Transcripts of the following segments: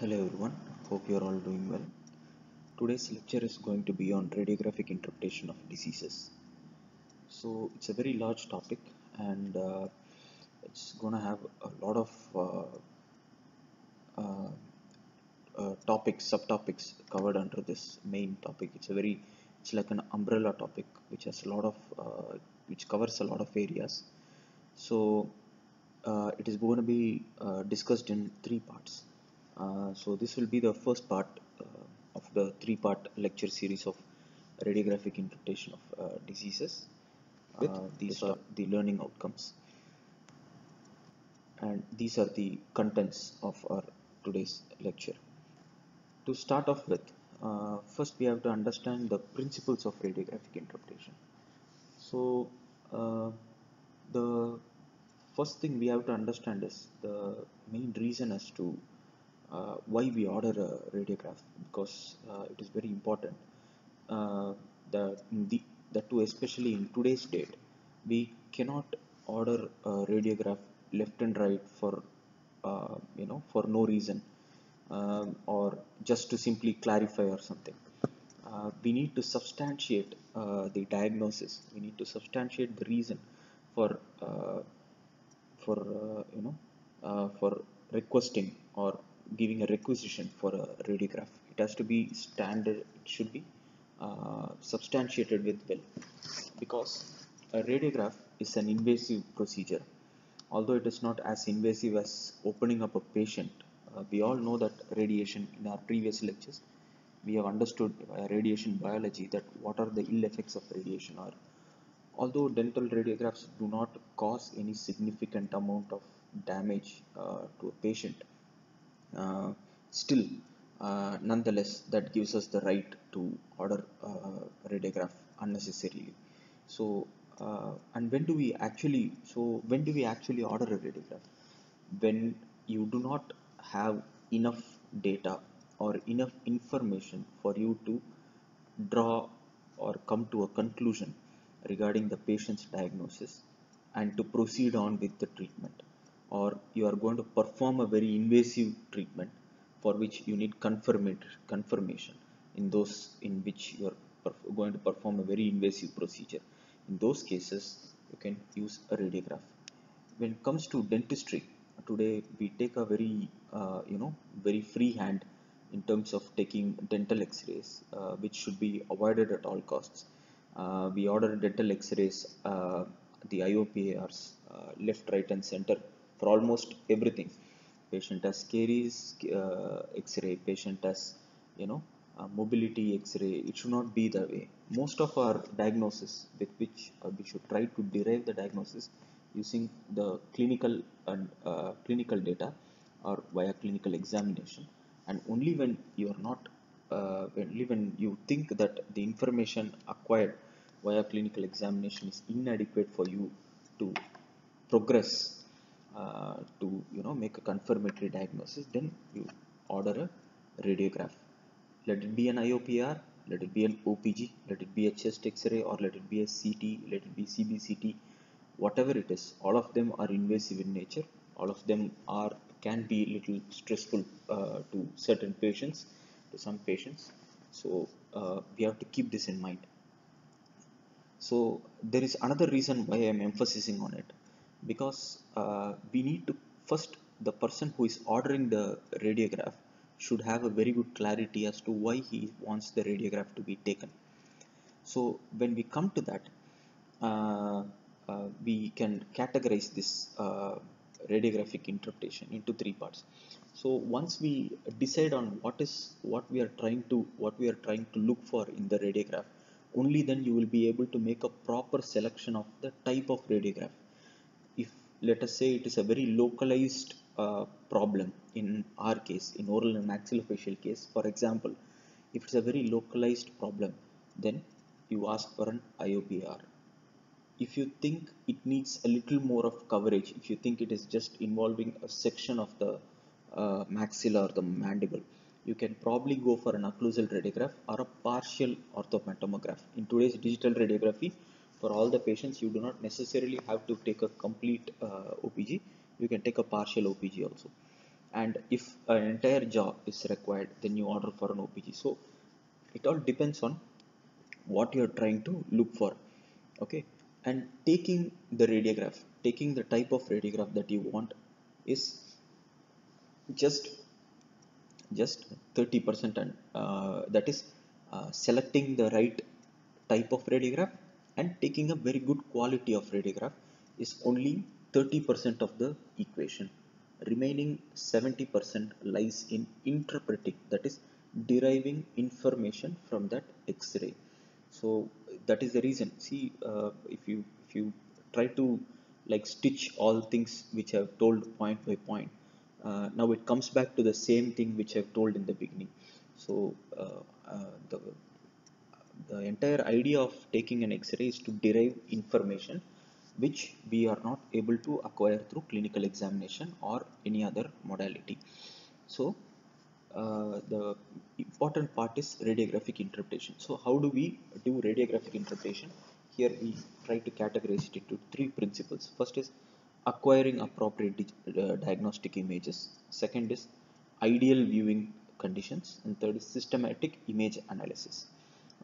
Hello everyone, hope you are all doing well. Today's lecture is going to be on radiographic interpretation of diseases. So it's a very large topic and uh, it's going to have a lot of uh, uh, uh, topics, subtopics covered under this main topic. It's a very, it's like an umbrella topic which has a lot of, uh, which covers a lot of areas. So uh, it is going to be discussed in three parts. Uh, so this will be the first part uh, of the three-part lecture series of radiographic interpretation of uh, diseases. Uh, these are the learning outcomes, and these are the contents of our today's lecture. To start off with, uh, first we have to understand the principles of radiographic interpretation. So uh, the first thing we have to understand is the main reason as to uh, why we order a radiograph because uh, it is very important. Uh, that the that too especially in today's date we cannot order a radiograph left and right for uh, you know for no reason um, or just to simply clarify or something. Uh, we need to substantiate uh, the diagnosis. We need to substantiate the reason for for you know for requesting or giving a requisition for a radiograph. It has to be standard, it should be uh, substantiated with well because a radiograph is an invasive procedure. Although it is not as invasive as opening up a patient, uh, we all know that radiation in our previous lectures we have understood radiation biology that what are the ill effects of radiation are. Although dental radiographs do not cause any significant amount of damage uh, to a patient, still uh, nonetheless that gives us the right to order uh, radiograph unnecessarily. So uh, and when do we actually so when do we actually order a radiograph? When you do not have enough data or enough information for you to draw or come to a conclusion regarding the patient's diagnosis and to proceed on with the treatment or you are going to perform a very invasive treatment for which you need confirmation in those in which you are going to perform a very invasive procedure. In those cases you can use a radiograph. When it comes to dentistry today we take a very uh, you know very free hand in terms of taking dental x-rays uh, which should be avoided at all costs. Uh, we order dental x-rays uh, the IOPARs uh, left right and center for almost everything. Patient has caries uh, x-ray patient has you know uh, mobility x-ray. It should not be the way. Most of our diagnosis with which uh, we should try to derive the diagnosis using the clinical and uh, clinical data or via clinical examination. And only when you are not uh, only when you think that the information acquired via clinical examination is inadequate for you to progress uh, to you know make a confirmatory diagnosis then you order a radiograph. Let it be an IOPR let it be an OPG let it be a chest x-ray or let it be a CT let it be CBCT whatever it is all of them are invasive in nature. All of them are can be little stressful uh, to certain patients to some patients. So uh, we have to keep this in mind. So there is another reason why I am emphasizing on it because uh, we need to first the person who is ordering the radiograph should have a very good clarity as to why he wants the radiograph to be taken. So when we come to that uh, uh, we can categorize this uh, radiographic interpretation into three parts. So once we decide on what is what we are trying to what we are trying to look for in the radiograph only then you will be able to make a proper selection of the type of radiograph let us say it is a very localized uh, problem in our case in oral and maxillofacial case. For example if it's a very localized problem then you ask for an IOPR if you think it needs a little more of coverage if you think it is just involving a section of the uh, maxilla or the mandible you can probably go for an occlusal radiograph or a partial orthopantomograph in today's digital radiography for all the patients you do not necessarily have to take a complete uh, OPG you can take a partial OPG also. And if an entire jaw is required then you order for an OPG so it all depends on what you're trying to look for. Okay? And taking the radiograph taking the type of radiograph that you want is just just 30% and uh, that is uh, selecting the right type of radiograph and taking a very good quality of radiograph is only 30% of the equation. Remaining 70% lies in interpreting that is deriving information from that x-ray. So that is the reason. See uh, if you if you try to like stitch all things which I have told point by point uh, now it comes back to the same thing which I've told in the beginning. So uh, uh the the entire idea of taking an x-ray is to derive information which we are not able to acquire through clinical examination or any other modality. So uh, the important part is radiographic interpretation. So how do we do radiographic interpretation? Here we try to categorize it into three principles. First is acquiring appropriate uh, diagnostic images. Second is ideal viewing conditions. And third is systematic image analysis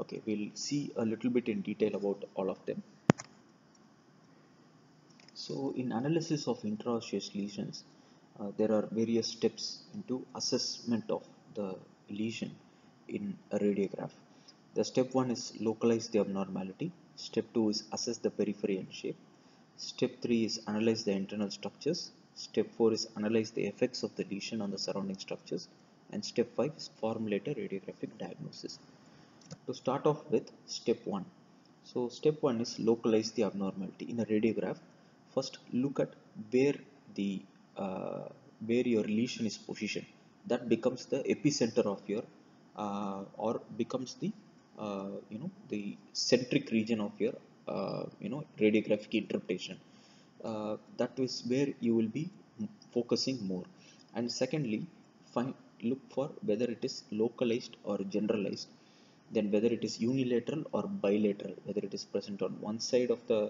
okay we'll see a little bit in detail about all of them so in analysis of intraosseous lesions, uh, there are various steps into assessment of the lesion in a radiograph. The step one is localize the abnormality. Step two is assess the periphery and shape. Step three is analyze the internal structures. Step four is analyze the effects of the lesion on the surrounding structures. And step five is formulate a radiographic diagnosis. To start off with step one. So step one is localize the abnormality. In a radiograph, first look at where the uh, where your lesion is positioned that becomes the epicenter of your uh, or becomes the uh, you know the centric region of your uh, you know radiographic interpretation uh, that is where you will be focusing more and secondly find look for whether it is localized or generalized then whether it is unilateral or bilateral whether it is present on one side of the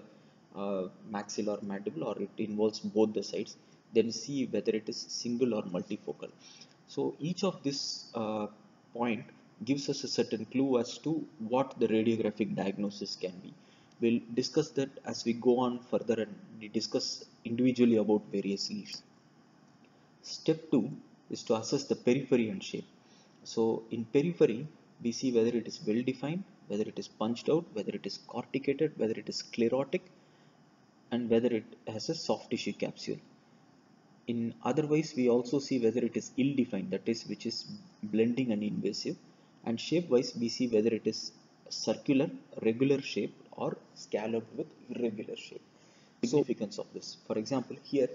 uh, maxilla or mandible or it involves both the sides then see whether it is single or multifocal. So each of this uh, point gives us a certain clue as to what the radiographic diagnosis can be. We'll discuss that as we go on further and discuss individually about various lesions step 2 is to assess the periphery and shape. So in periphery we see whether it is well defined whether it is punched out whether it is corticated whether it is sclerotic and whether it has a soft tissue capsule. In otherwise, we also see whether it is ill-defined, that is, which is blending and invasive. And shape-wise, we see whether it is circular, regular shape, or scalloped with irregular shape. Significance of this. For example, here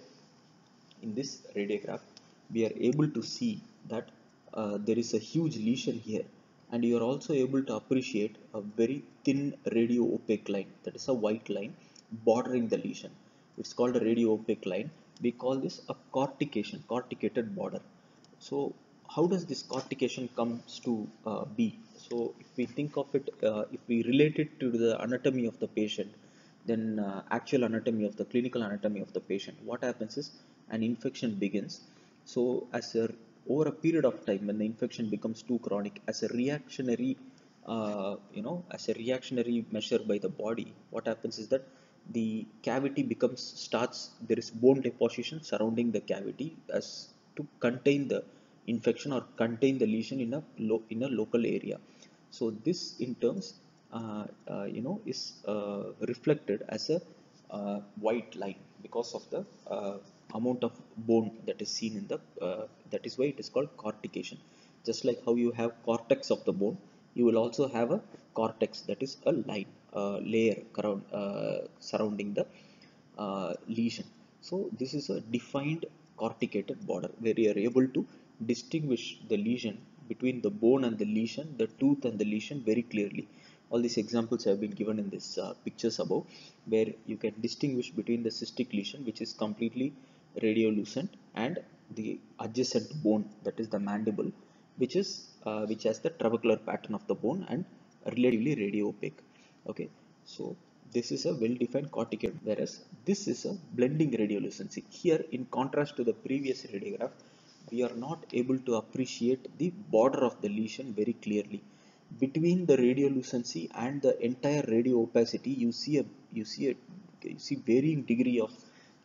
in this radiograph, we are able to see that uh, there is a huge lesion here and you are also able to appreciate a very thin radio opaque line that is a white line bordering the lesion. It's called a radio opaque line. We call this a cortication, corticated border. So how does this cortication comes to uh, be? So if we think of it, uh, if we relate it to the anatomy of the patient, then uh, actual anatomy of the clinical anatomy of the patient, what happens is an infection begins. So as a over a period of time when the infection becomes too chronic as a reactionary uh, you know as a reactionary measure by the body what happens is that the cavity becomes starts there is bone deposition surrounding the cavity as to contain the infection or contain the lesion in a in a local area. So this in terms uh, uh, you know is uh, reflected as a uh, white line because of the uh, amount of bone that is seen in the uh, that is why it is called cortication just like how you have cortex of the bone you will also have a cortex that is a line layer around, uh, surrounding the uh, lesion. So this is a defined corticated border where you are able to distinguish the lesion between the bone and the lesion, the tooth and the lesion very clearly. All these examples have been given in this uh, pictures above where you can distinguish between the cystic lesion which is completely radiolucent and the adjacent bone that is the mandible which is uh, which has the trabecular pattern of the bone and relatively radio opaque. Okay so this is a well-defined cortical whereas this is a blending radiolucency here in contrast to the previous radiograph we are not able to appreciate the border of the lesion very clearly. Between the radiolucency and the entire radio opacity you see a you see a you see varying degree of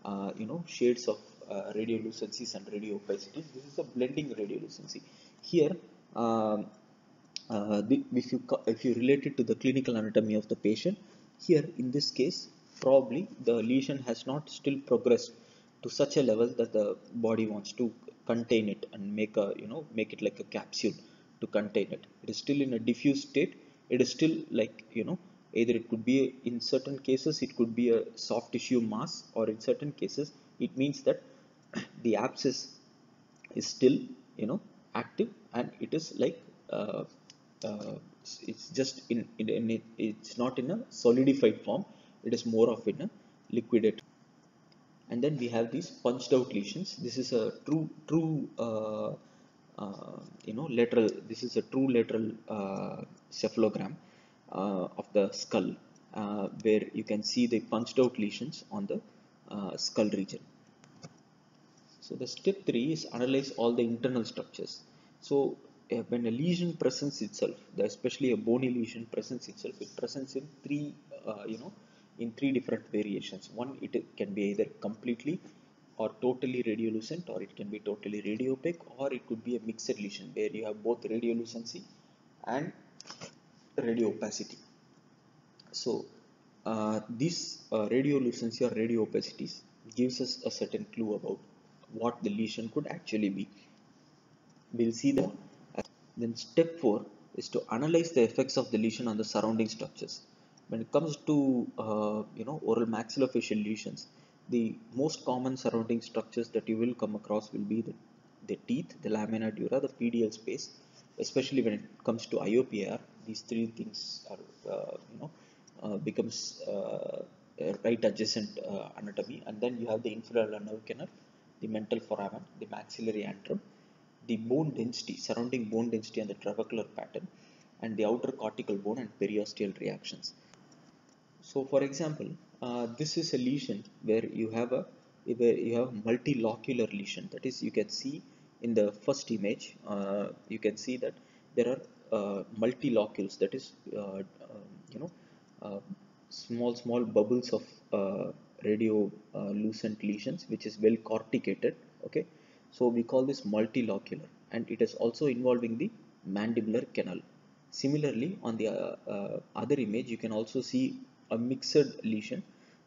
uh, you know shades of uh, radiolucencies and radio opacity. This is a blending radiolucency. Here um, uh, the, if you if you relate it to the clinical anatomy of the patient here in this case probably the lesion has not still progressed to such a level that the body wants to contain it and make a you know make it like a capsule to contain it. It is still in a diffuse state. It is still like you know either it could be in certain cases it could be a soft tissue mass or in certain cases it means that the abscess is still you know active and it is like uh, uh, it's just in, in, in it, it's not in a solidified form. It is more of in a liquidate. And then we have these punched out lesions. This is a true true uh, uh, you know lateral this is a true lateral uh, cephalogram of the skull uh, where you can see the punched out lesions on the uh, skull region so the step three is analyze all the internal structures so uh, when a lesion presents itself, especially a bony lesion presents itself, it presents in three, uh, you know, in three different variations. One, it can be either completely or totally radiolucent, or it can be totally radiopaque, or it could be a mixed lesion where you have both radiolucency and radio opacity. So uh, this uh, radiolucency or radio opacities gives us a certain clue about what the lesion could actually be. We'll see that then step 4 is to analyze the effects of the lesion on the surrounding structures. When it comes to uh, you know oral maxillofacial lesions, the most common surrounding structures that you will come across will be the, the teeth, the lamina dura, the PDL space, especially when it comes to IOPR. These three things are uh, you know uh, becomes uh, right adjacent uh, anatomy, and then you have the inferior nerve canal, the mental foramen, the maxillary antrum, the bone density, surrounding bone density and the trabecular pattern and the outer cortical bone and periosteal reactions. So for example, uh, this is a lesion where you have a where you have multilocular lesion that is you can see in the first image uh, you can see that there are multilocules that is uh, um, you know uh, small small bubbles of uh, radio lucent lesions which is well corticated okay so we call this multilocular and it is also involving the mandibular canal. Similarly, on the uh, uh, other image, you can also see a mixed lesion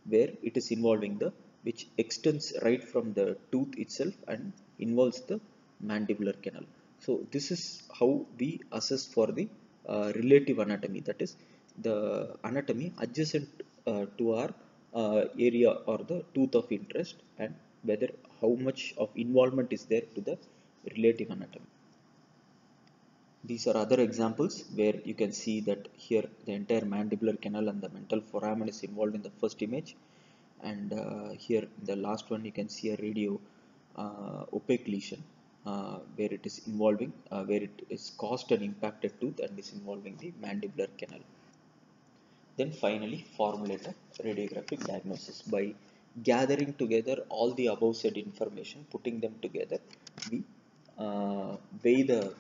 where it is involving the which extends right from the tooth itself and involves the mandibular canal. So this is how we assess for the uh, relative anatomy. That is the anatomy adjacent uh, to our uh, area or the tooth of interest and whether how much of involvement is there to the relative anatomy. These are other examples where you can see that here the entire mandibular canal and the mental foramen is involved in the first image. And uh, here in the last one you can see a radio uh, opaque lesion uh, where it is involving uh, where it is caused an impacted tooth and is involving the mandibular canal. Then finally formulate a radiographic diagnosis by gathering together all the above said information, putting them together, we uh, weigh the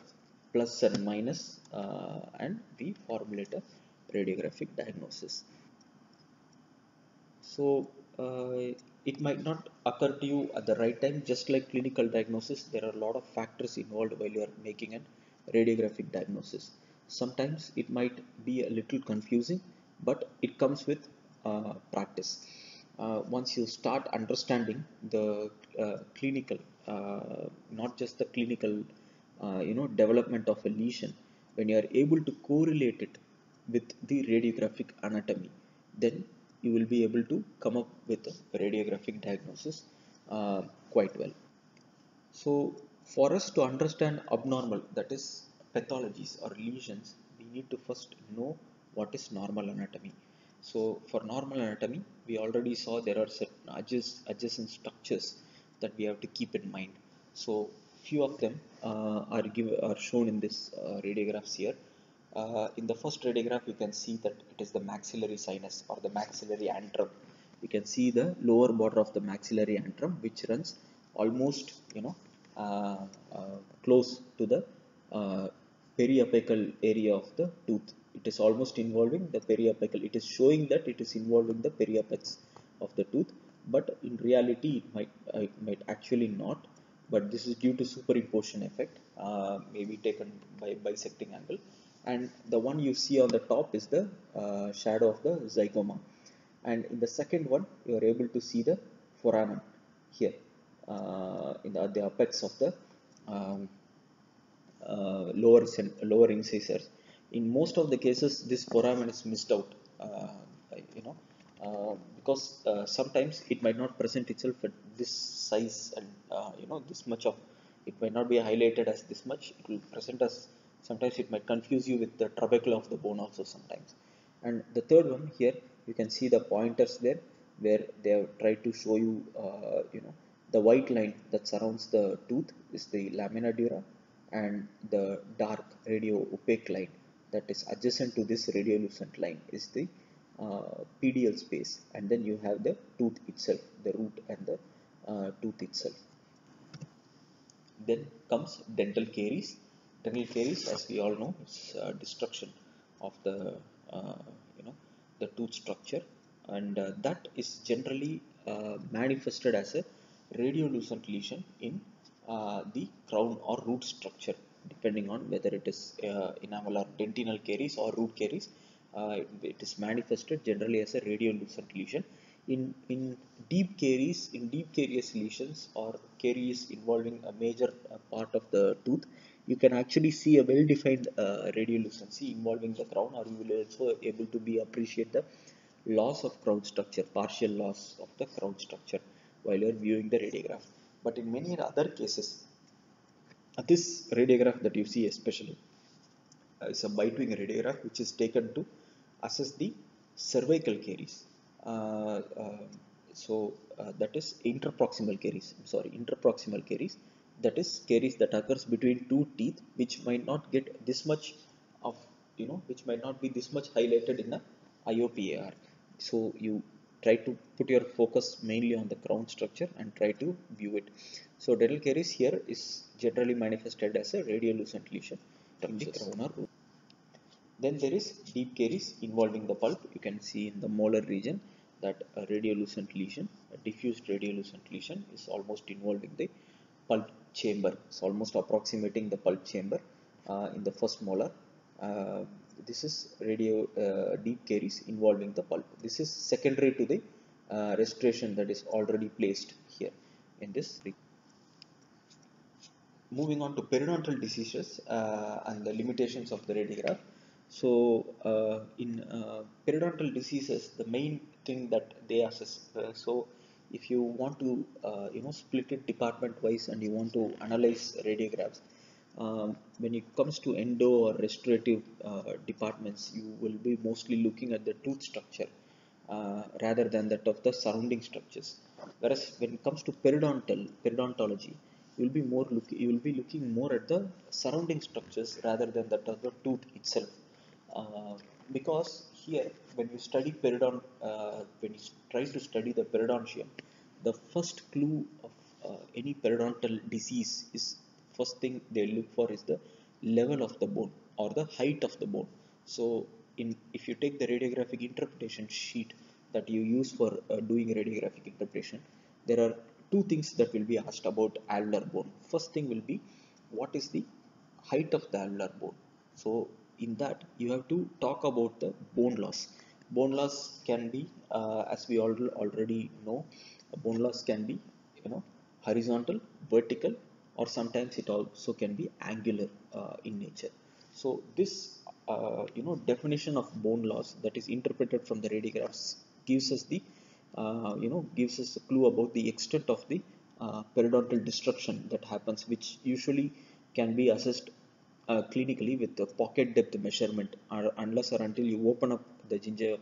plus and minus uh, and we formulate a radiographic diagnosis. So uh, it might not occur to you at the right time, just like clinical diagnosis, there are a lot of factors involved while you are making a radiographic diagnosis. Sometimes it might be a little confusing, but it comes with uh, practice uh, once you start understanding the uh, clinical, uh, not just the clinical, uh, you know, development of a lesion, when you are able to correlate it with the radiographic anatomy, then you will be able to come up with a radiographic diagnosis uh, quite well. So, for us to understand abnormal, that is pathologies or lesions, we need to first know what is normal anatomy so for normal anatomy, we already saw there are certain adjacent structures that we have to keep in mind. So few of them uh, are give, are shown in this uh, radiographs here. Uh, in the first radiograph, you can see that it is the maxillary sinus or the maxillary antrum. You can see the lower border of the maxillary antrum, which runs almost, you know, uh, uh, close to the uh, periapical area of the tooth. It is almost involving the periapical. It is showing that it is involving the periapex of the tooth, but in reality it might uh, it might actually not. But this is due to superimposition effect, uh, maybe taken by bisecting angle. And the one you see on the top is the uh, shadow of the zygoma. And in the second one, you are able to see the foramen here uh, in the, the apex of the um, uh, lower lower incisors. In most of the cases, this foramen is missed out. Uh, you know, uh, because uh, sometimes it might not present itself at this size and you know this much of it might not be highlighted as this much. It will present as sometimes it might confuse you with the trabecula of the bone also sometimes. And the third one here, you can see the pointers there where they have tried to show you, uh, you know, the white line that surrounds the tooth is the lamina dura and the dark radio opaque line that is adjacent to this radiolucent line is the uh, PDL space and then you have the tooth itself, the root and the uh, tooth itself. Then comes dental caries. Dental caries as we all know is uh, destruction of the uh, you know the tooth structure. And uh, that is generally uh, manifested as a radiolucent lesion in the crown or root structure depending on whether it is enamel or dentinal caries or root caries. It, is manifested generally as a radiolucent lesion. In in deep caries in deep carious lesions or caries involving a major part of the tooth you can actually see a well defined radiolucency involving the crown or you will also able to be appreciate the loss of crown structure, partial loss of the crown structure while you're viewing the radiograph. But in many other cases, this radiograph that you see especially uh, is a bite-wing radiograph which is taken to assess the cervical caries. Uh, uh, so uh, that is interproximal caries. I'm sorry, interproximal caries. That is caries that occurs between two teeth, which might not get this much of you know, which might not be this much highlighted in the IOPAR so you try to put your focus mainly on the crown structure and try to view it. So dental caries here is generally manifested as a radiolucent lesion in the crown or root. Then there is deep caries involving the pulp. You can see in the molar region that a radiolucent lesion a diffused radiolucent lesion is almost involving the pulp chamber it's almost approximating the pulp chamber uh, in the first molar uh, this is radio uh, deep caries involving the pulp. This is secondary to the restoration that is already placed here in this. Moving on to periodontal diseases uh, and the limitations of the radiograph. So uh, in uh, periodontal diseases, the main thing that they assess. So if you want to, you know, split it department wise and you want to analyze radiographs, um, when it comes to endo or restorative uh, departments, you will be mostly looking at the tooth structure uh, rather than that of the surrounding structures. Whereas when it comes to periodontal periodontology, you will be more look you will be looking more at the surrounding structures rather than that of the tooth itself. Uh, because here, when you study periodont, uh, when you try to study the periodontium, the first clue of uh, any periodontal disease is first thing they look for is the level of the bone or the height of the bone. So in if you take the radiographic interpretation sheet that you use for uh, doing radiographic interpretation there are two things that will be asked about alveolar bone. First thing will be what is the height of the alveolar bone? So in that you have to talk about the bone loss. Bone loss can be uh, as we all already know bone loss can be you know horizontal vertical or sometimes it also can be angular uh, in nature. So this uh, you know definition of bone loss that is interpreted from the radiographs gives us the uh, you know gives us a clue about the extent of the uh, periodontal destruction that happens which usually can be assessed uh, clinically with the pocket depth measurement or unless or until you open up the ginger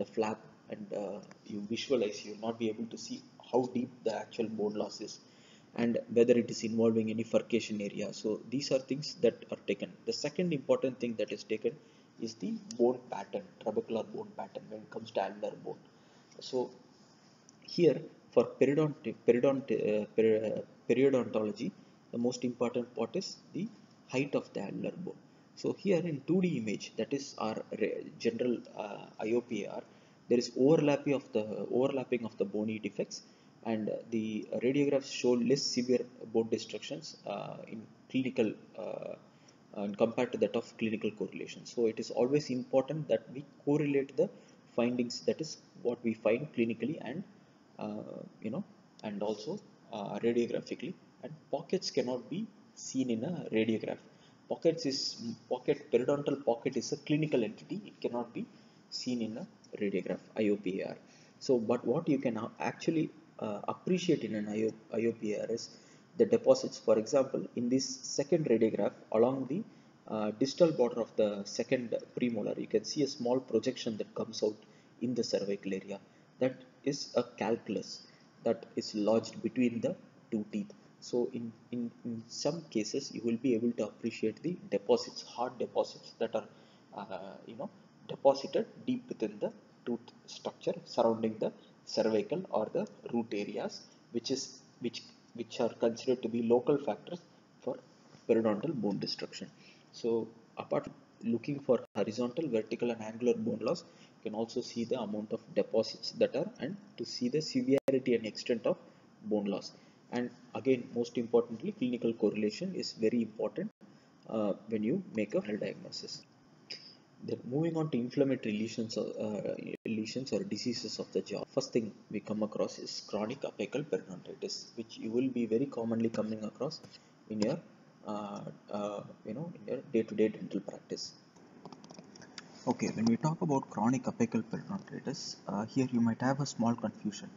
the flap and uh, you visualize you will not be able to see how deep the actual bone loss is and whether it is involving any furcation area. So these are things that are taken. The second important thing that is taken is the bone pattern trabecular bone pattern when it comes to alveolar bone. So here for periodont periodont uh, periodontology the most important part is the height of the alveolar bone so here in 2d image that is our general uh, there is overlapping of the overlapping of the bony defects and the radiographs show less severe bone destructions uh, in clinical uh, and compared to that of clinical correlation. So it is always important that we correlate the findings that is what we find clinically and uh, you know and also uh, radiographically and pockets cannot be seen in a radiograph. Pockets is pocket periodontal pocket is a clinical entity it cannot be seen in a radiograph IOPAR. So but what you can actually uh, appreciate in an IO, IOPAR is the deposits. For example, in this second radiograph along the uh, distal border of the second premolar, you can see a small projection that comes out in the cervical area. That is a calculus that is lodged between the two teeth. So in, in, in some cases, you will be able to appreciate the deposits, hard deposits that are, uh, you know, deposited deep within the tooth structure surrounding the cervical or the root areas, which is which which are considered to be local factors for periodontal bone destruction. So apart looking for horizontal, vertical and angular bone loss, you can also see the amount of deposits that are and to see the severity and extent of bone loss. And again, most importantly, clinical correlation is very important uh, when you make a diagnosis. Then moving on to inflammatory lesions or, uh, lesions or diseases of the jaw. First thing we come across is chronic apical periodontitis, which you will be very commonly coming across in your uh, uh, you know in your day-to-day -day dental practice. Okay, when we talk about chronic apical periodontitis, uh, here you might have a small confusion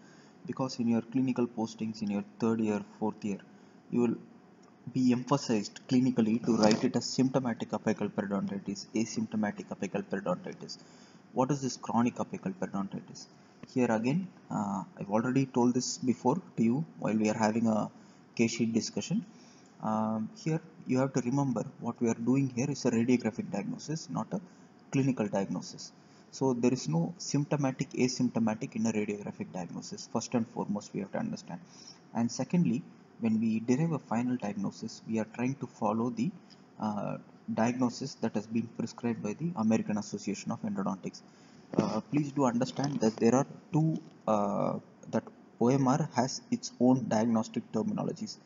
because in your clinical postings in your third year, fourth year, you will be emphasized clinically to write it as symptomatic apical periodontitis, asymptomatic apical periodontitis. What is this chronic apical periodontitis? Here again, uh, I've already told this before to you while we are having a case sheet discussion. Um, here you have to remember what we are doing here is a radiographic diagnosis, not a clinical diagnosis. So there is no symptomatic, asymptomatic in a radiographic diagnosis. First and foremost, we have to understand. And secondly, when we derive a final diagnosis, we are trying to follow the uh, diagnosis that has been prescribed by the American Association of Endodontics. Uh, please do understand that there are two, uh, that OMR has its own diagnostic terminologies.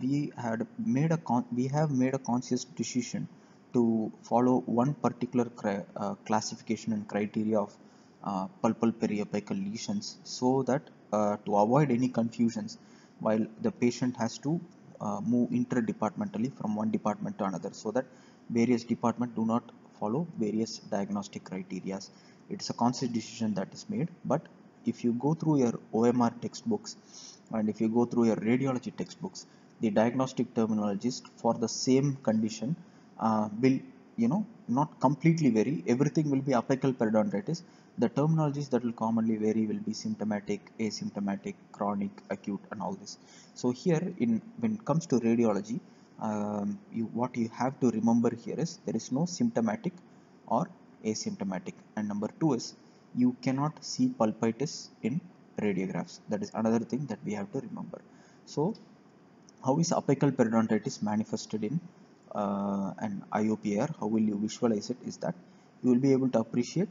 We had made a we have made a conscious decision to follow one particular uh, classification and criteria of uh, pulpal periapical lesions so that uh, to avoid any confusions while the patient has to uh, move interdepartmentally from one department to another so that various departments do not follow various diagnostic criteria. It's a conscious decision that is made but if you go through your OMR textbooks and if you go through your radiology textbooks the diagnostic terminologist for the same condition uh, will you know not completely vary. Everything will be apical periodontitis. The terminologies that will commonly vary will be symptomatic asymptomatic chronic acute and all this. So here in when it comes to radiology um, you what you have to remember here is there is no symptomatic or asymptomatic. And number two is you cannot see pulpitis in radiographs. That is another thing that we have to remember. So how is apical periodontitis manifested in uh, an IOPAR, how will you visualize it is that you will be able to appreciate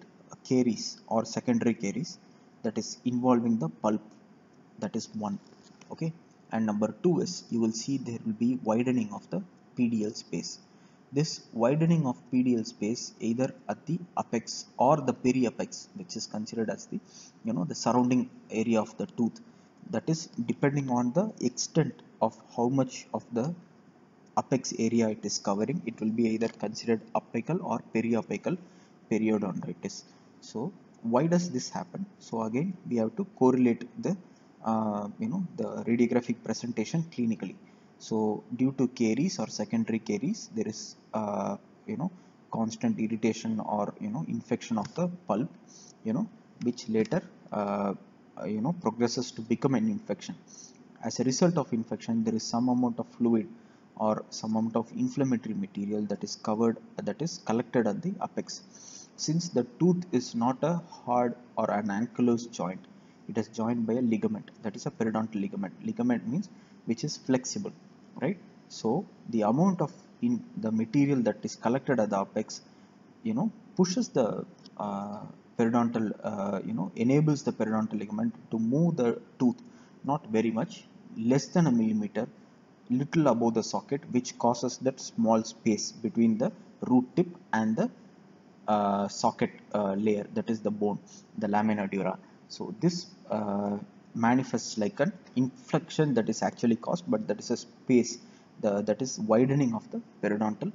caries or secondary caries that is involving the pulp. That is one okay? And number two is you will see there will be widening of the PDL space. This widening of PDL space either at the apex or the periapex which is considered as the you know the surrounding area of the tooth that is depending on the extent of how much of the apex area it is covering it will be either considered apical or periapical periodontitis. So why does this happen? So again we have to correlate the uh, you know the radiographic presentation clinically. So due to caries or secondary caries there is uh, you know constant irritation or you know infection of the pulp you know which later uh, you know progresses to become an infection. As a result of infection there is some amount of fluid or some amount of inflammatory material that is covered that is collected at the apex. Since the tooth is not a hard or an ankylosed joint it is joined by a ligament that is a periodontal ligament. Ligament means which is flexible right? So the amount of in the material that is collected at the apex you know pushes the uh, periodontal uh, you know enables the periodontal ligament to move the tooth not very much less than a millimeter little above the socket which causes that small space between the root tip and the uh, socket uh, layer that is the bone the lamina dura so this uh, manifests like an inflection that is actually caused but that is a space the that is widening of the periodontal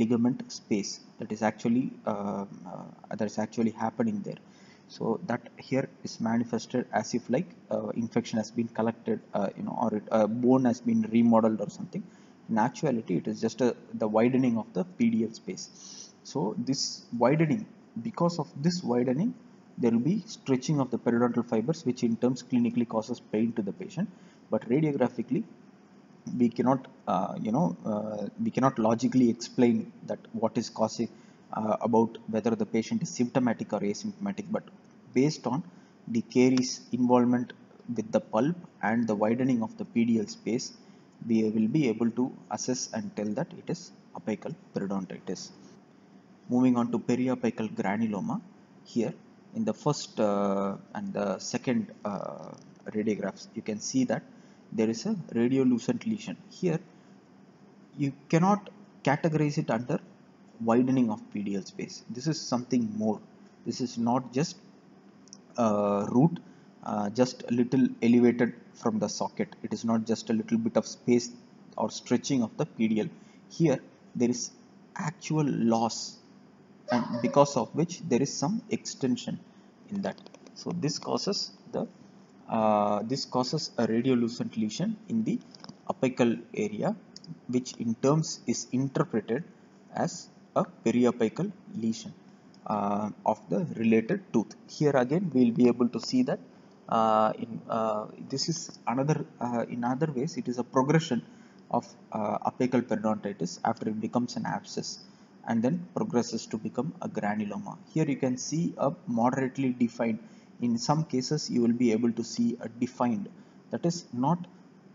ligament space that is actually uh, uh, that is actually happening there so that here is manifested as if like uh, infection has been collected uh, you know or it, uh, bone has been remodeled or something. In actuality it is just a, the widening of the PDL space. So this widening because of this widening there will be stretching of the periodontal fibers which in terms clinically causes pain to the patient. But radiographically we cannot uh, you know uh, we cannot logically explain that what is causing uh, about whether the patient is symptomatic or asymptomatic but based on the caries involvement with the pulp and the widening of the PDL space we will be able to assess and tell that it is apical periodontitis. Moving on to periapical granuloma here in the first uh, and the second uh, radiographs you can see that there is a radiolucent lesion. Here you cannot categorize it under widening of PDL space. This is something more. This is not just uh, root uh, just a little elevated from the socket. It is not just a little bit of space or stretching of the PDL. Here there is actual loss and because of which there is some extension in that. So this causes the uh, this causes a radiolucent lesion in the apical area which in terms is interpreted as a periapical lesion uh, of the related tooth here again we will be able to see that uh, in uh, this is another uh, in other ways it is a progression of uh, apical periodontitis after it becomes an abscess and then progresses to become a granuloma. Here you can see a moderately defined. In some cases, you will be able to see a defined, that is not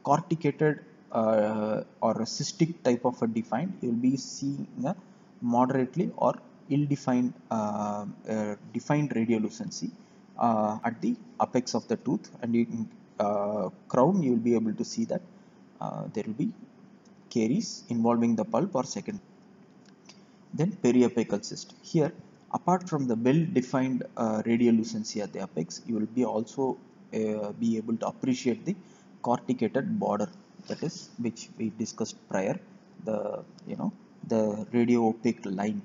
corticated uh, or a cystic type of a defined. You will be seeing a moderately or ill-defined uh, uh, defined radiolucency uh, at the apex of the tooth, and in uh, crown you will be able to see that uh, there will be caries involving the pulp or second then periapical cyst. Here, apart from the well-defined uh, radiolucency at the apex, you will be also be able to appreciate the corticated border that is which we discussed prior the you know the radio opaque line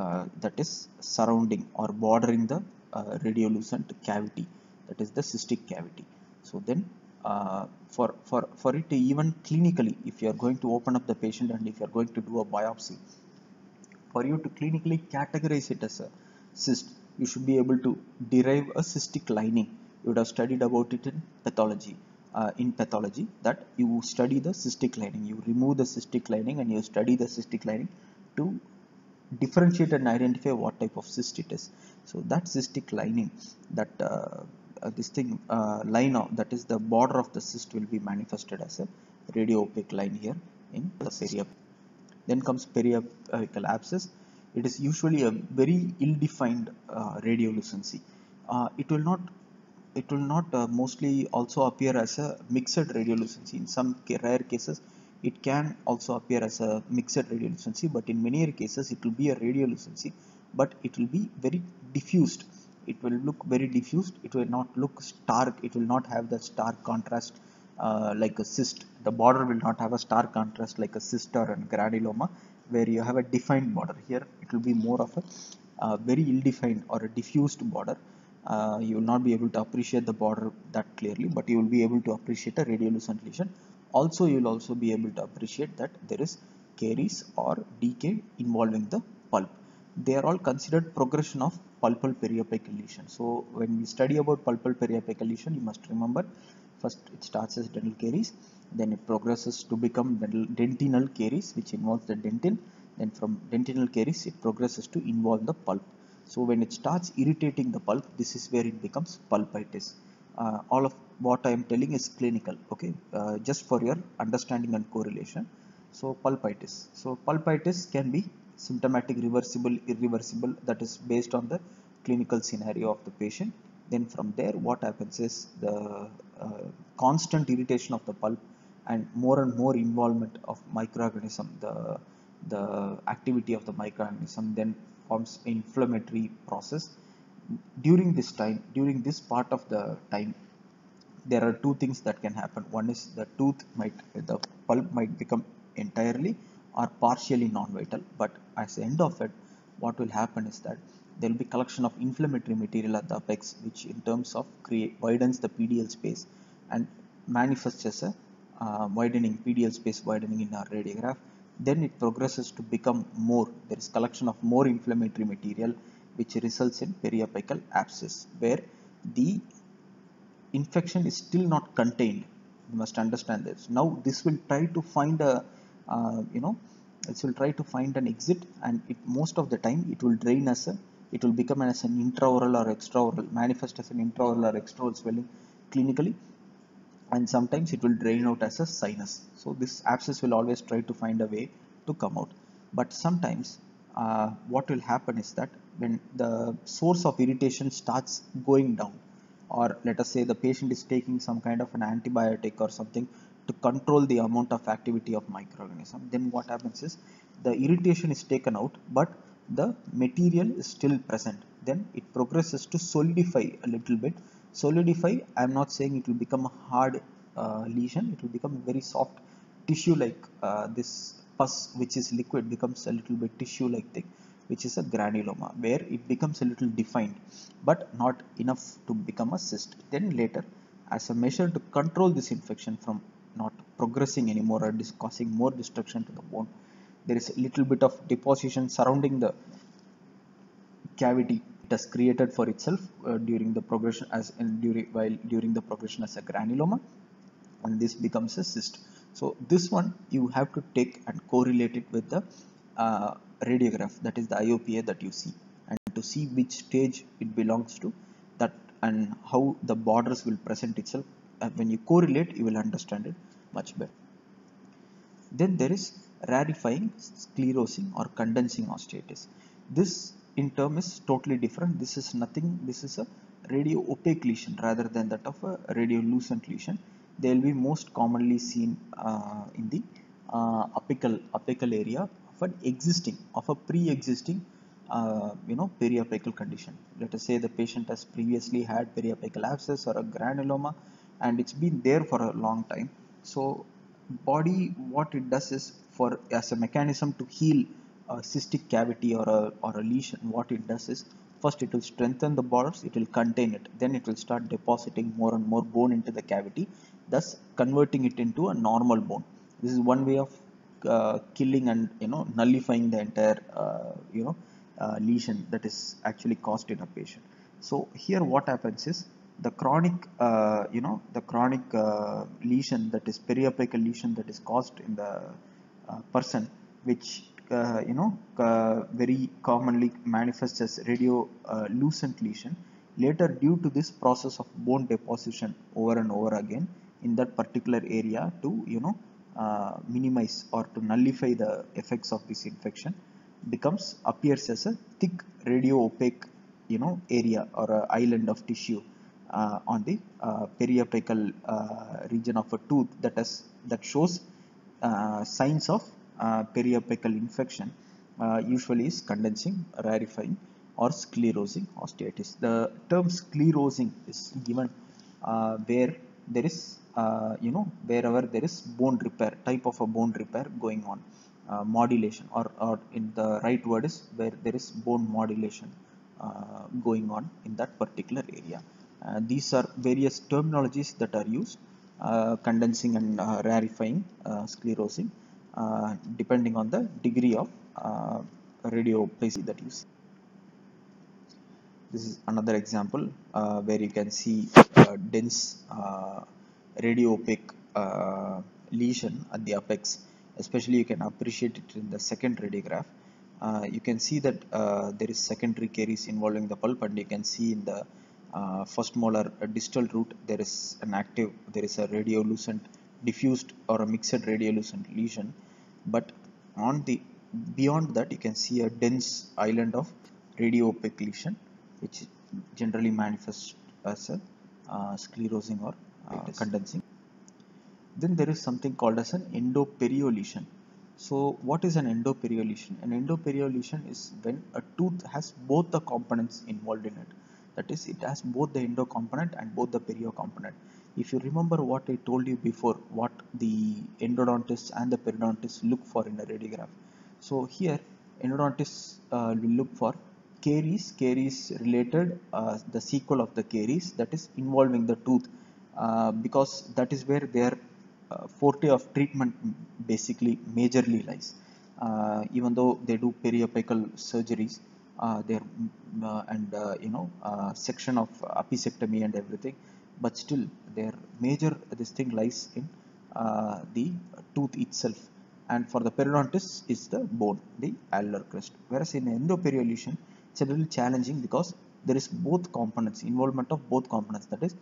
uh, that is surrounding or bordering the uh, radiolucent cavity that is the cystic cavity so then uh, for for for it even clinically if you are going to open up the patient and if you are going to do a biopsy for you to clinically categorize it as a cyst, you should be able to derive a cystic lining. You would have studied about it in pathology. Uh, in pathology, that you study the cystic lining. You remove the cystic lining and you study the cystic lining to differentiate and identify what type of cyst it is. So that cystic lining, that uh, uh, this thing uh, line of that is the border of the cyst will be manifested as a radio opaque line here in the area then comes periapical abscess. It is usually a very ill-defined uh, radiolucency. It will not it will not uh, mostly also appear as a mixed radiolucency. In some rare cases, it can also appear as a mixed radiolucency, but in many cases, it will be a radiolucency, but it will be very diffused. It will look very diffused. It will not look stark. It will not have the stark contrast uh, like a cyst. The border will not have a stark contrast like a cyst or a granuloma where you have a defined border. Here it will be more of a uh, very ill-defined or a diffused border. Uh, you will not be able to appreciate the border that clearly, but you will be able to appreciate a radiolucent lesion. Also, you will also be able to appreciate that there is caries or decay involving the pulp. They are all considered progression of pulpal periapical lesion. So, when we study about pulpal periapical lesion, you must remember First, it starts as dental caries, then it progresses to become dentinal caries, which involves the dentin. Then from dentinal caries, it progresses to involve the pulp. So when it starts irritating the pulp, this is where it becomes pulpitis. Uh, all of what I am telling is clinical, okay, uh, just for your understanding and correlation. so pulpitis so pulpitis can be symptomatic reversible irreversible that is based on the clinical scenario of the patient then from there what happens is the uh, constant irritation of the pulp and more and more involvement of microorganism the the activity of the microorganism then forms inflammatory process. During this time during this part of the time there are two things that can happen. One is the tooth might the pulp might become entirely or partially non-vital. But as the end of it what will happen is that there will be collection of inflammatory material at the apex which in terms of create widens the PDL space and manifests as a uh, widening PDL space widening in our radiograph then it progresses to become more. There is collection of more inflammatory material which results in periapical abscess where the infection is still not contained. You must understand this. Now this will try to find a uh, you know it will try to find an exit and it most of the time it will drain as a it will become as an intraoral or extraoral manifest as an intraoral or extraoral swelling clinically and sometimes it will drain out as a sinus. So this abscess will always try to find a way to come out. But sometimes uh, what will happen is that when the source of irritation starts going down or let us say the patient is taking some kind of an antibiotic or something to control the amount of activity of microorganism then what happens is the irritation is taken out but the material is still present. Then it progresses to solidify a little bit solidify. I'm not saying it will become a hard uh, lesion. It will become very soft tissue like uh, this pus which is liquid becomes a little bit tissue like thing which is a granuloma where it becomes a little defined but not enough to become a cyst. Then later as a measure to control this infection from not progressing anymore or causing more destruction to the bone there is a little bit of deposition surrounding the cavity it has created for itself uh, during the progression as in during while during the progression as a granuloma and this becomes a cyst. So this one you have to take and correlate it with the uh, radiograph that is the IOPA that you see. And to see which stage it belongs to that and how the borders will present itself uh, when you correlate you will understand it much better. Then there is rarefying sclerosing or condensing osteitis. This in term is totally different. This is nothing. This is a radio opaque lesion rather than that of a radiolucent lesion. They will be most commonly seen uh, in the uh, apical apical area of an existing of a pre-existing uh, you know periapical condition. Let us say the patient has previously had periapical abscess or a granuloma and it's been there for a long time. So body what it does is for as a mechanism to heal a cystic cavity or a, or a lesion what it does is first it will strengthen the borders it will contain it. Then it will start depositing more and more bone into the cavity thus converting it into a normal bone. This is one way of uh, killing and you know nullifying the entire uh, you know uh, lesion that is actually caused in a patient. So here what happens is the chronic uh, you know the chronic uh, lesion that is periapical lesion that is caused in the uh, person which you know uh, very commonly manifests as radio uh, lesion later due to this process of bone deposition over and over again in that particular area to you know minimize or to nullify the effects of this infection becomes appears as a thick radio opaque you know area or a island of tissue uh, on the uh, periapical uh, region of a tooth that has that shows signs of Uh, periapical infection uh, usually is condensing rarefying or sclerosing osteitis. The term sclerosing is given uh, where there is uh, you know wherever there is bone repair type of a bone repair going on uh, modulation or, or in the right word is where there is bone modulation uh, going on in that particular area. These are various terminologies that are used condensing and rarefying sclerosing Uh, depending on the degree of uh, radiopacy that you see. This is another example uh, where you can see uh, dense uh, radio opaque uh, lesion at the apex. Especially you can appreciate it in the second radiograph. You can see that there is secondary caries involving the pulp and you can see in the first molar distal root there is an active there is a radiolucent diffused or a mixed radiolucent lesion but on the beyond that you can see a dense island of radio-opaque lesion which generally manifests as a uh, sclerosing or uh, condensing. Then there is something called as an endoperio lesion. So what is an endoperio lesion? An endoperio lesion is when a tooth has both the components involved in it. That is, it has both the endo component and both the perio component. If you remember what I told you before, what the endodontist and the periodontist look for in a radiograph. So here, endodontists uh, will look for caries, caries related, uh, the sequel of the caries that is involving the tooth uh, because that is where their uh, forte of treatment basically majorly lies. Uh, even though they do periapical surgeries, uh, their and you know section of apicectomy and everything, but still their major this thing lies in uh, the tooth itself and for the periodontist is the bone, the alveolar crest. Whereas in endoperio lesion, it's a little challenging because there is both components, involvement of both components. That is,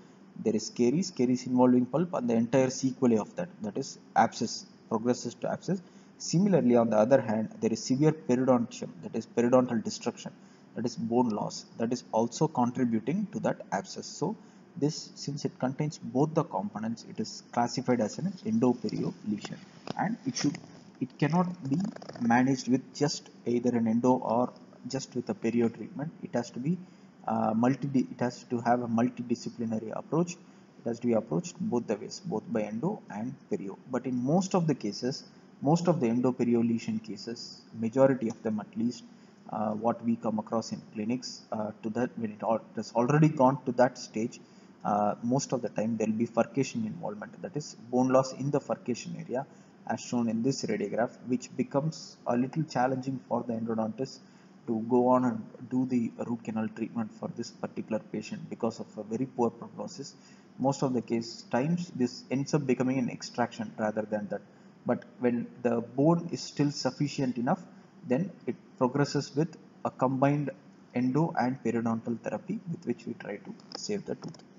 there is caries, caries involving pulp and the entire sequelae of that, that is abscess, progresses to abscess. Similarly, on the other hand, there is severe periodontium, that is periodontal destruction, that is bone loss, that is also contributing to that abscess. So, this since it contains both the components, it is classified as an endoperio lesion and it should it cannot be managed with just either an endo or just with a perio treatment. It has to be uh, multi it has to have a multidisciplinary approach. It has to be approached both the ways both by endo and perio. But in most of the cases most of the endo perio lesion cases majority of them at least uh, what we come across in clinics uh, to that when it has already gone to that stage uh, most of the time there will be furcation involvement that is bone loss in the furcation area as shown in this radiograph which becomes a little challenging for the endodontist to go on and do the root canal treatment for this particular patient because of a very poor prognosis. Most of the case times this ends up becoming an extraction rather than that. But when the bone is still sufficient enough, then it progresses with a combined endo and periodontal therapy with which we try to save the tooth.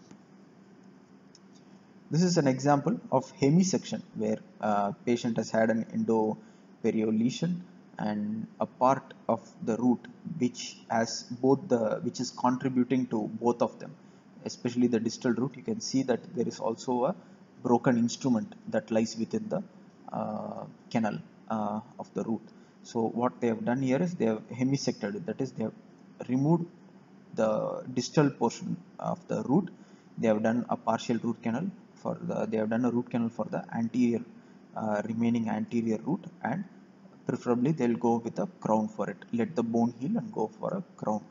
This is an example of hemisection where a patient has had an endo perio lesion and a part of the root which has both the which is contributing to both of them especially the distal root. You can see that there is also a broken instrument that lies within the uh, canal uh, of the root. So what they have done here is they have hemisected it. That is they have removed the distal portion of the root. They have done a partial root canal for the they have done a root canal for the anterior uh, remaining anterior root and preferably they'll go with a crown for it. Let the bone heal and go for a crown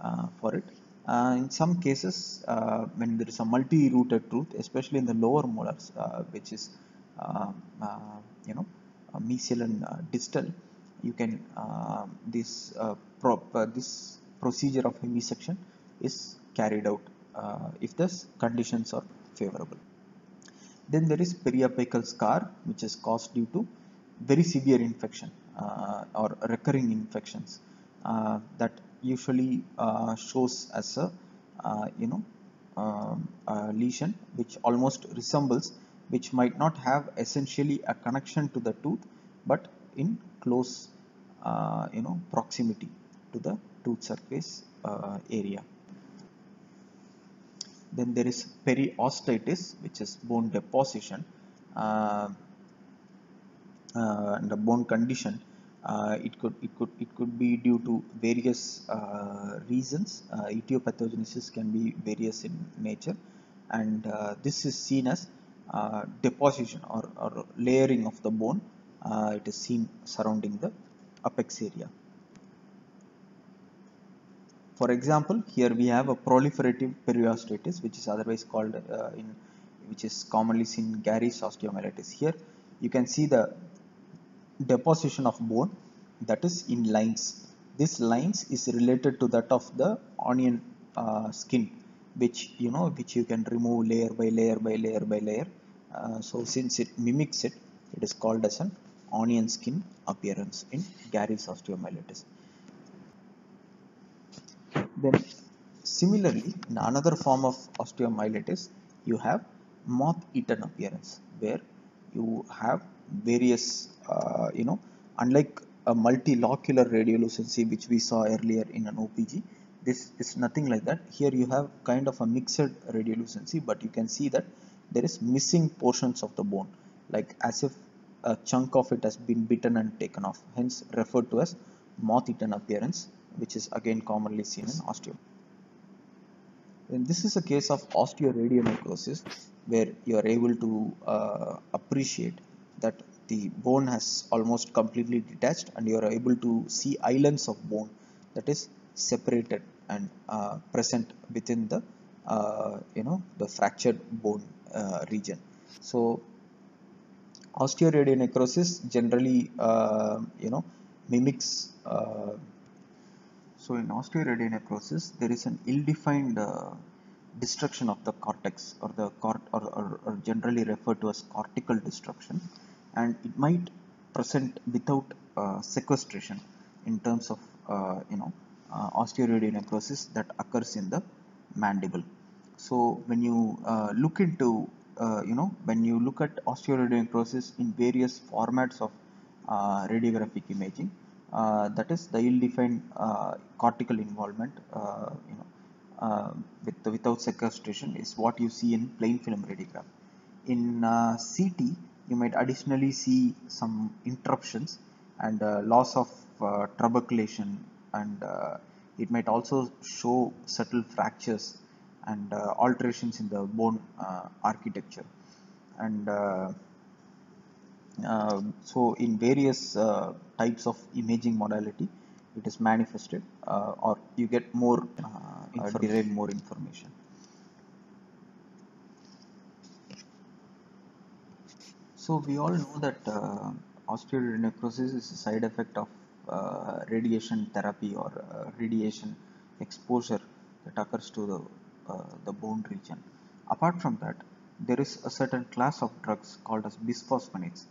uh, for it. Uh, in some cases uh, when there is a multi-rooted tooth especially in the lower molars uh, which is uh, uh, you know mesial and distal you can this prop this procedure of hemisection is carried out if the conditions are favorable then there is periapical scar which is caused due to very severe infection uh, or recurring infections uh, that usually uh, shows as a you know um, lesion which almost resembles which might not have essentially a connection to the tooth but in close uh, you know proximity to the tooth surface uh, area then there is periostitis which is bone deposition uh, uh, and the bone condition. Uh, it could it could it could be due to various uh, reasons. Etiopathogenesis can be various in nature. And this is seen as deposition or, or layering of the bone. It is seen surrounding the apex area for example, here we have a proliferative periostitis, which is otherwise called uh, in, which is commonly seen in Garre's osteomyelitis. Here you can see the deposition of bone that is in lines. This lines is related to that of the onion uh, skin which you know which you can remove layer by layer by layer by layer. Uh, so since it mimics it it is called as an onion skin appearance in Garre's osteomyelitis then similarly in another form of osteomyelitis you have moth eaten appearance where you have various uh, you know unlike a multilocular radiolucency which we saw earlier in an OPG this is nothing like that. Here you have kind of a mixed radiolucency but you can see that there is missing portions of the bone like as if a chunk of it has been bitten and taken off hence referred to as moth-eaten appearance which is again commonly seen in osteo. And this is a case of osteoradionecrosis where you are able to uh, appreciate that the bone has almost completely detached and you are able to see islands of bone that is separated and uh, present within the uh, you know the fractured bone uh, region. So osteoradionecrosis generally uh, you know mimics uh, so in osteoradionecrosis there is an ill-defined uh, destruction of the cortex or the cort or, or, or generally referred to as cortical destruction. And it might present without uh, sequestration in terms of uh, you know uh, osteoradionecrosis that occurs in the mandible. So when you uh, look into uh, you know when you look at osteoradionecrosis in various formats of uh, radiographic imaging that is the ill-defined cortical involvement you know with without sequestration is what you see in plain film radiograph in CT you might additionally see some interruptions and uh, loss of uh, trabeculations and uh, it might also show subtle fractures and uh, alterations in the bone uh, architecture. And uh, so in various types of imaging modality it is manifested or you get more uh, derive more information So we all know that uh, is a side effect of uh, radiation therapy or uh, radiation exposure that occurs to the, uh, the bone region. Apart from that, there is a certain class of drugs called as bisphosphonates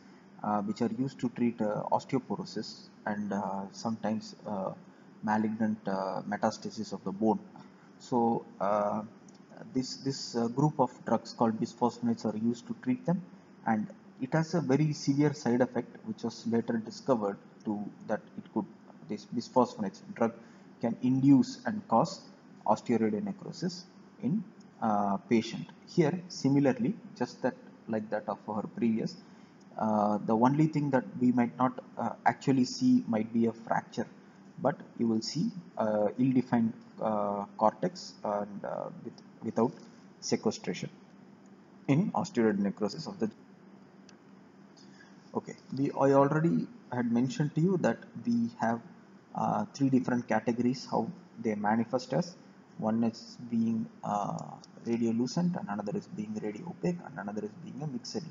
uh, which are used to treat uh, osteoporosis and sometimes malignant metastasis of the bone. So this, this group of drugs called bisphosphonates are used to treat them and it has a very severe side effect which was later discovered to that it could this bisphosphonates drug can induce and cause osteoradionecrosis in uh, patient here similarly just that like that of our previous uh, the only thing that we might not uh, actually see might be a fracture but you will see uh, ill-defined uh, cortex and uh, with, without sequestration in osteoid necrosis of the okay we I already had mentioned to you that we have three different categories how they manifest as. One is being radiolucent and another is being radio opaque and another is being a mixed uh,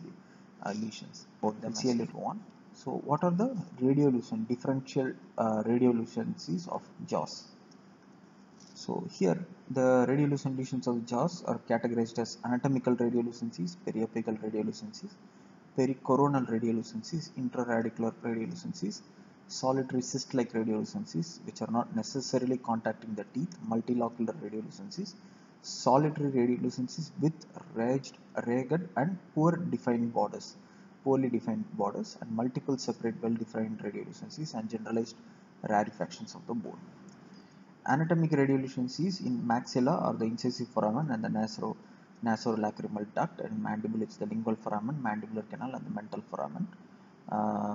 lesions both them see one. So what are the radiolucent differential uh, radiolucencies of jaws so here the radiolucencies of jaws are categorized as anatomical radiolucencies periapical radiolucencies pericoronal radiolucencies, intraradicular radiolucencies, solitary cyst-like radiolucencies which are not necessarily contacting the teeth, multilocular radiolucencies, solitary radiolucencies with ragged, ragged and poor defined borders, poorly defined borders and multiple separate well-defined radiolucencies and generalized rarefactions of the bone. Anatomic radiolucencies in maxilla are the incisive foramen and the nasolacrimal nasolacrimal duct and mandible it's the lingual foramen, mandibular canal and the mental foramen. Uh,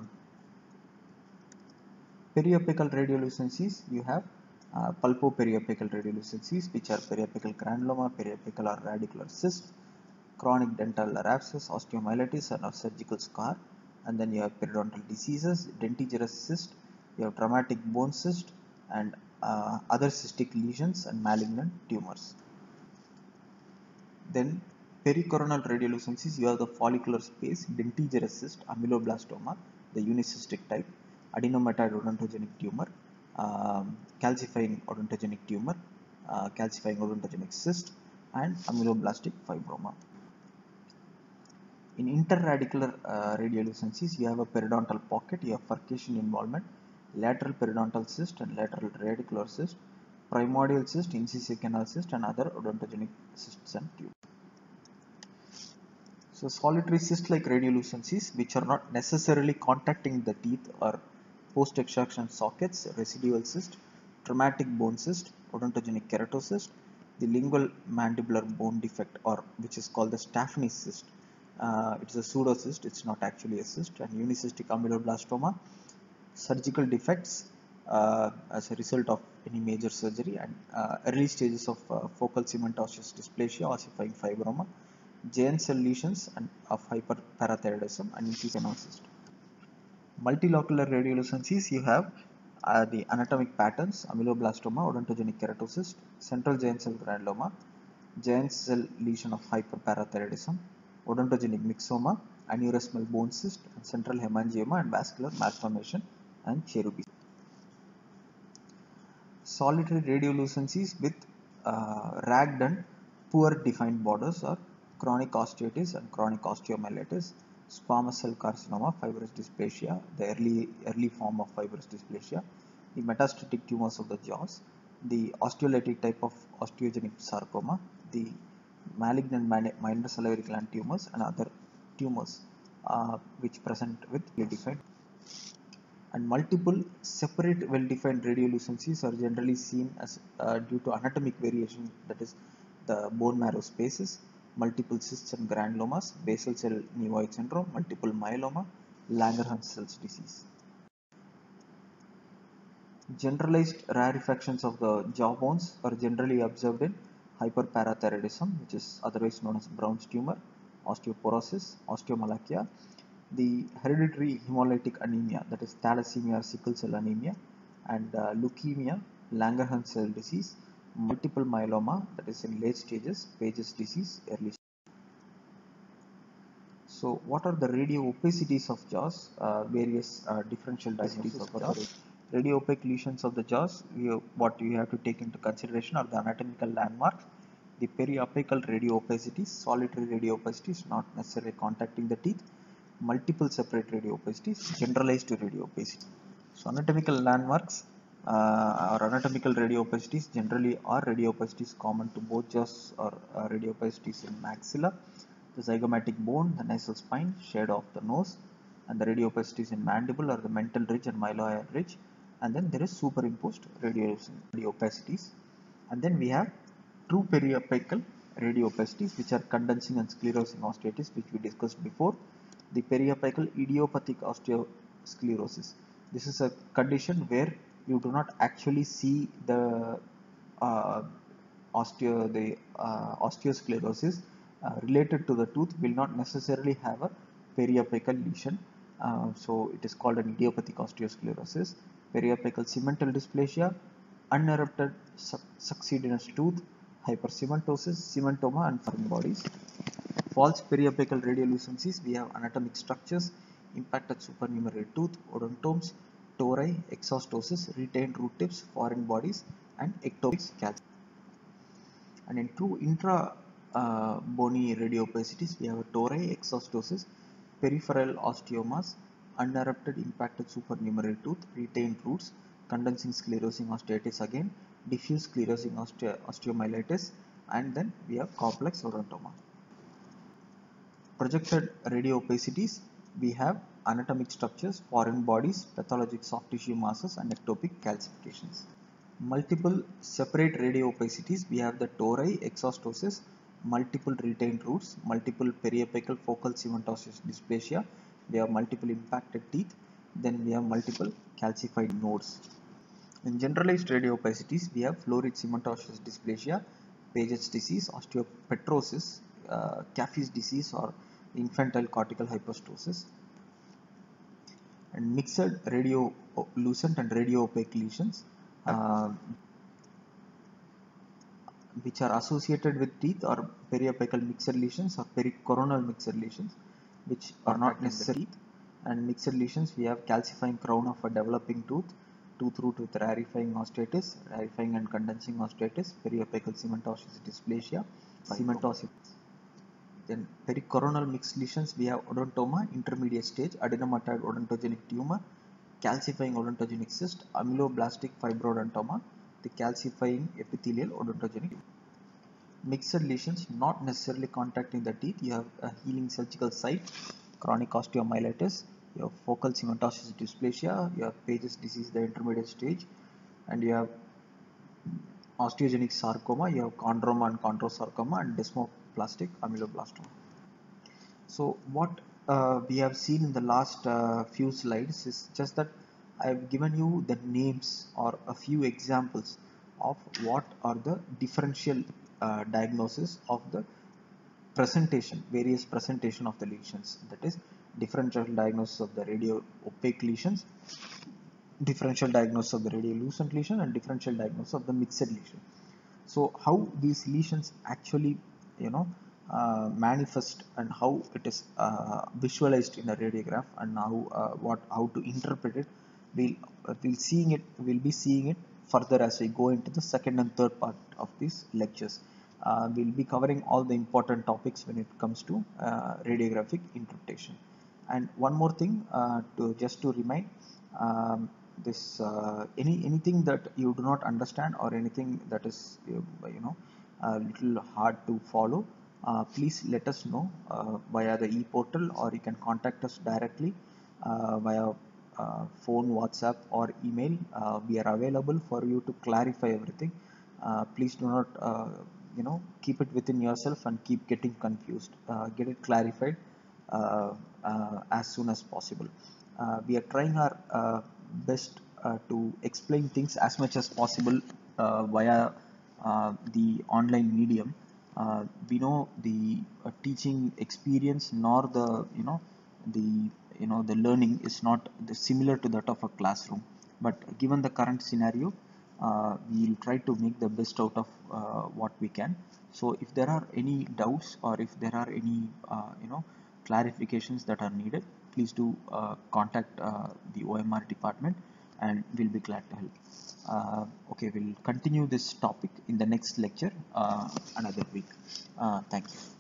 periapical radiolucencies you have uh, pulpo-periapical radiolucencies which are periapical granuloma, periapical or radicular cyst, chronic dental rhapsus, osteomyelitis and surgical scar and then you have periodontal diseases, dentigerous cyst, you have traumatic bone cyst and uh, other cystic lesions and malignant tumors. Then pericoronal radiolucencies, you have the follicular space, dentigerous cyst, ameloblastoma, the unicystic type, adenomatoid odontogenic tumor, um, calcifying odontogenic tumor, uh, calcifying odontogenic cyst, and ameloblastic fibroma. In interradicular uh, radiolucencies, you have a periodontal pocket, you have furcation involvement, lateral periodontal cyst and lateral radicular cyst, primordial cyst, incisive canal cyst and other odontogenic cysts and tubes. So solitary cyst-like radiolucencies which are not necessarily contacting the teeth or post-extraction sockets, residual cyst, traumatic bone cyst, odontogenic keratocyst, the lingual mandibular bone defect or which is called the Stafne's cyst. Uh, it's a pseudocyst, it's not actually a cyst and unicystic ameloblastoma, surgical defects uh, as a result of any major surgery and uh, early stages of uh, focal cemento-osseous dysplasia ossifying fibroma, giant cell lesions and of hyperparathyroidism and cyst. Multilocular radiolucencies you have uh, the anatomic patterns ameloblastoma, odontogenic keratocyst, central giant cell granuloma, giant cell lesion of hyperparathyroidism, odontogenic myxoma, aneurysmal bone cyst, and central hemangioma and vascular malformation and cherubism. Solitary radiolucencies with uh, ragged and poor defined borders are chronic osteitis and chronic osteomyelitis, squamous cell carcinoma, fibrous dysplasia, the early, early form of fibrous dysplasia, the metastatic tumors of the jaws, the osteolytic type of osteogenic sarcoma, the malignant minor salivary gland tumors and other tumors uh, which present with well-defined and multiple separate well-defined radiolucencies are generally seen as uh, due to anatomic variation that is the bone marrow spaces multiple cysts and granulomas, basal cell nevoid syndrome, multiple myeloma, Langerhans cells disease. Generalized rarefactions of the jaw bones are generally observed in hyperparathyroidism, which is otherwise known as Brown's tumor, osteoporosis, osteomalacia, the hereditary hemolytic anemia, that is thalassemia or sickle cell anemia, and uh, leukemia, Langerhans cell disease, multiple myeloma that is in late stages, Paget's disease, early So what are the radio opacities of jaws? Uh, various uh, differential diagnoses of jaws. Radio opaque lesions of the jaws, you, what you have to take into consideration are the anatomical landmarks, the periapical radio opacities, solitary radio opacities not necessarily contacting the teeth, multiple separate radio opacities, generalized radio opacity. So anatomical landmarks uh, or anatomical radiopacities generally are radiopacities common to both jaws or uh, radiopacities in maxilla, the zygomatic bone, the nasal spine, shadow of the nose, and the radiopacities in mandible or the mental ridge and mylohyoid ridge. And then there is superimposed radiopacities. And then we have true periapical radiopacities which are condensing and sclerosing osteitis which we discussed before. The periapical idiopathic osteosclerosis. This is a condition where you do not actually see the uh, osteo the uh, osteosclerosis uh, related to the tooth will not necessarily have a periapical lesion. Uh, so it is called an idiopathic osteosclerosis periapical cemental dysplasia unerupted su succedaneous tooth hypercementosis cementoma and foreign bodies. False periapical radiolucencies we have anatomic structures impacted supernumerary tooth odontomes tori, exostosis, retained root tips, foreign bodies, and ectopic calcium. And in true intra uh, bony radiopacities, we have a tori, exostosis, peripheral osteomas, unerupted impacted supernumerary tooth, retained roots, condensing sclerosing osteitis again, diffuse sclerosing osteo osteomyelitis, and then we have complex odontoma. Projected radiopacities, we have anatomic structures, foreign bodies, pathologic soft tissue masses and ectopic calcifications. Multiple separate radiopacities, we have the tori, exostosis, multiple retained roots, multiple periapical focal cemento-osseous dysplasia, we have multiple impacted teeth, then we have multiple calcified nodes. In generalized radiopacities, we have florid cemento-osseous dysplasia, Paget's disease, osteopetrosis, uh, Caffey's disease or infantile cortical hyperostosis, and mixed radiolucent and radio opaque lesions uh, which are associated with teeth or periapical mixed lesions or pericoronal mixed lesions which are not necessary. and mixed lesions we have calcifying crown of a developing tooth tooth root with rarefying osteitis rarefying and condensing osteitis periapical cemento-osseous dysplasia cementosis then pericoronal mixed lesions, we have odontoma, intermediate stage, adenomatoid odontogenic tumor, calcifying odontogenic cyst, ameloblastic fibro-odontoma, the calcifying epithelial odontogenic. mixed lesions not necessarily contacting the teeth you have a healing surgical site chronic osteomyelitis you have focal cemento-osseous dysplasia you have Paget's disease the intermediate stage and you have osteogenic sarcoma you have chondroma and chondrosarcoma and desmoplastic ameloblastoma so what uh, we have seen in the last uh, few slides is just that I have given you the names or a few examples of what are the differential uh, diagnosis of the presentation, various presentation of the lesions. That is differential diagnosis of the radio opaque lesions, differential diagnosis of the radiolucent lesion and differential diagnosis of the mixed lesion. So how these lesions actually, you know, uh, manifest and how it is uh, visualized in a radiograph and how uh, what how to interpret it. We'll uh, we'll seeing it we'll be seeing it further as we go into the second and third part of these lectures. Uh, we'll be covering all the important topics when it comes to uh, radiographic interpretation. And one more thing to just to remind um, this any anything that you do not understand or anything that is you know a little hard to follow. Uh, please let us know uh, via the e-portal or you can contact us directly uh, via uh, phone whatsapp or email. Uh, we are available for you to clarify everything. Uh, please do not you know keep it within yourself and keep getting confused. Get it clarified as soon as possible. We are trying our best to explain things as much as possible via the online medium uh, we know the uh, teaching experience nor the you know the you know the learning is not similar to that of a classroom. But given the current scenario uh, we'll try to make the best out of uh, what we can. So if there are any doubts or if there are any uh, you know clarifications that are needed please do uh, contact the OMR department and we'll be glad to help. Uh, okay we'll continue this topic in the next lecture uh, another week. Uh, thank you